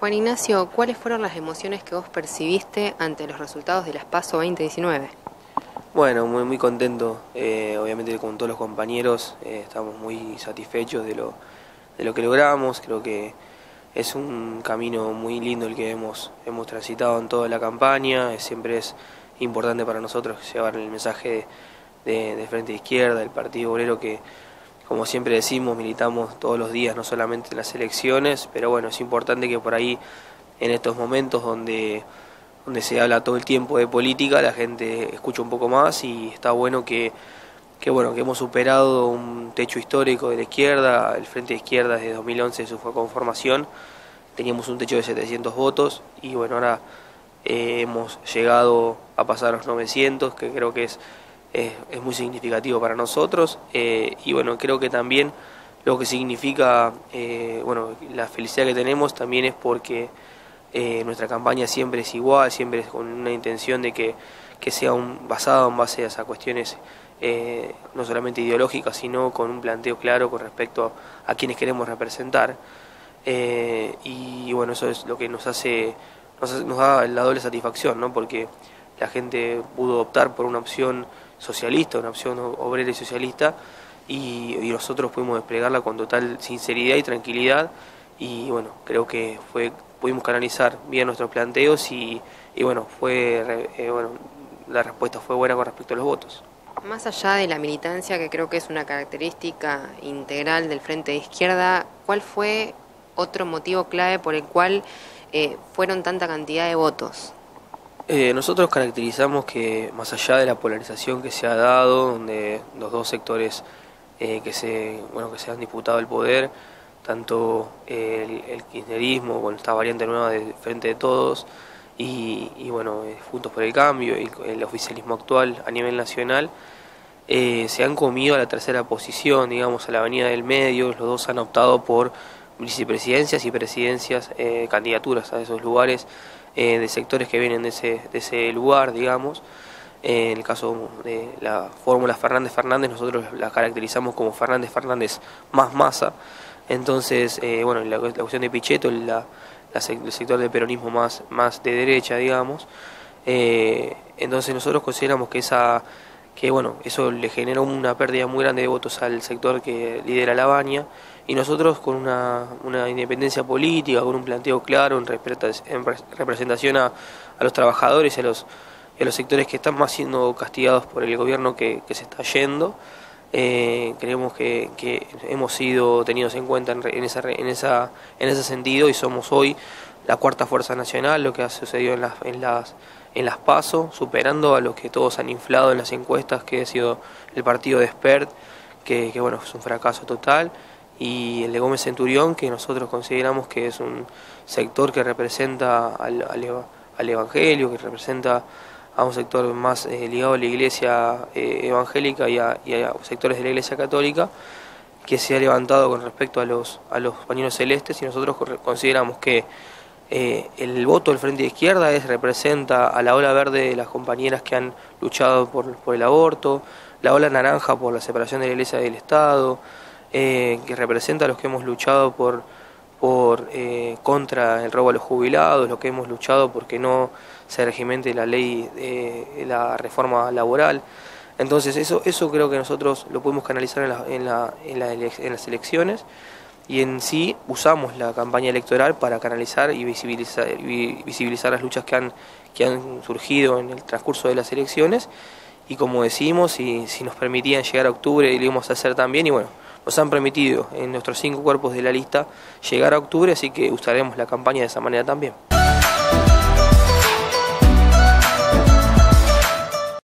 Juan Ignacio, ¿cuáles fueron las emociones que vos percibiste ante los resultados de las PASO 2019? Bueno, muy, muy contento, eh, obviamente con todos los compañeros, eh, estamos muy satisfechos de lo, de lo que logramos, creo que es un camino muy lindo el que hemos, hemos transitado en toda la campaña, siempre es importante para nosotros llevar el mensaje de, de, Frente Izquierda, del Partido Obrero, que como siempre decimos, militamos todos los días, no solamente en las elecciones, pero bueno, es importante que por ahí, en estos momentos donde donde se habla todo el tiempo de política, la gente escucha un poco más y está bueno que, que, bueno, que hemos superado un techo histórico de la izquierda, el Frente de Izquierda desde 2011 su conformación, teníamos un techo de 700 votos y bueno, ahora eh, hemos llegado a pasar los 900, que creo que es, es, muy significativo para nosotros eh, y bueno, creo que también lo que significa, eh, bueno, la felicidad que tenemos también es porque eh, nuestra campaña siempre es igual, siempre es con una intención de que, sea un, basado en base a esas cuestiones eh, no solamente ideológicas, sino con un planteo claro con respecto a, quienes queremos representar. Eh, y bueno, eso es lo que nos hace, nos, da la doble satisfacción, ¿no? porque la gente pudo optar por una opción socialista, una opción obrera y socialista, y, y nosotros pudimos desplegarla con total sinceridad y tranquilidad, y bueno, creo que fue pudimos canalizar bien nuestros planteos y, bueno, fue eh, bueno, la respuesta fue buena con respecto a los votos. Más allá de la militancia, que creo que es una característica integral del Frente de Izquierda, ¿cuál fue otro motivo clave por el cual eh, fueron tanta cantidad de votos? Eh, nosotros caracterizamos que más allá de la polarización que se ha dado, donde los dos sectores que se bueno que se han disputado el poder, tanto el, el kirchnerismo con esta variante nueva de Frente de Todos y, bueno, eh, Juntos por el Cambio y el oficialismo actual a nivel nacional, eh, se han comido a la tercera posición, digamos, a la avenida del medio, los dos han optado por vicepresidencias y presidencias, eh, candidaturas a esos lugares de sectores que vienen de ese, de ese lugar, digamos. en el caso de la fórmula Fernández Fernández, nosotros la caracterizamos como Fernández Fernández más masa. Entonces, eh, bueno, la, cuestión de Pichetto, la, el sector del peronismo más, más de derecha, digamos. Eh, entonces nosotros consideramos que esa que bueno, eso le generó una pérdida muy grande de votos al sector que lidera la baña. Y nosotros con una, una independencia política, con un planteo claro en, representación a, a, los trabajadores y a los, a los sectores que están más siendo castigados por el gobierno que, que se está yendo, eh, creemos que, hemos sido tenidos en cuenta en, esa, en, esa, en ese sentido y somos hoy la cuarta fuerza nacional, lo que ha sucedido en las, en las, en las PASO, superando a lo que todos han inflado en las encuestas, que ha sido el partido de Spert, que, bueno, es un fracaso total, y el de Gómez Centurión, que nosotros consideramos que es un sector que representa al, al Evangelio, que representa a un sector más eh, ligado a la iglesia eh, evangélica y a, sectores de la iglesia católica que se ha levantado con respecto a los, a los pañuelos celestes y nosotros consideramos que eh, el voto del Frente de Izquierda es, representa a la ola verde de las compañeras que han luchado por, por el aborto, la ola naranja por la separación de la iglesia del Estado, que representa a los que hemos luchado por por eh, contra el robo a los jubilados, lo que hemos luchado porque no se regimente la ley de la reforma laboral. Entonces eso, eso creo que nosotros lo podemos canalizar en, la, en, las elecciones y en sí usamos la campaña electoral para canalizar y visibilizar, visibilizar las luchas que han, que han surgido en el transcurso de las elecciones y como decimos, si, si nos permitían llegar a octubre, lo íbamos a hacer también y bueno, nos han permitido en nuestros cinco cuerpos de la lista llegar a octubre, así que usaremos la campaña de esa manera también.